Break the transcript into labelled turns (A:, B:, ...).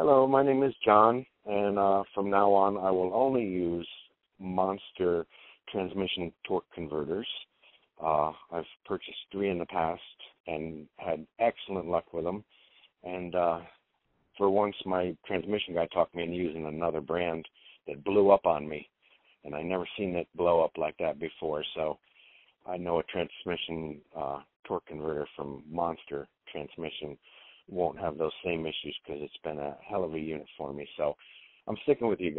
A: Hello, my name is John, and uh, from now on, I will only use Monster transmission torque converters. Uh, I've purchased three in the past and had excellent luck with them. And uh, for once, my transmission guy talked me into using another brand that blew up on me, and I never seen it blow up like that before. So I know a transmission uh, torque converter from Monster Transmission won't have those same issues because it's been a hell of a unit for me. So I'm sticking with you guys.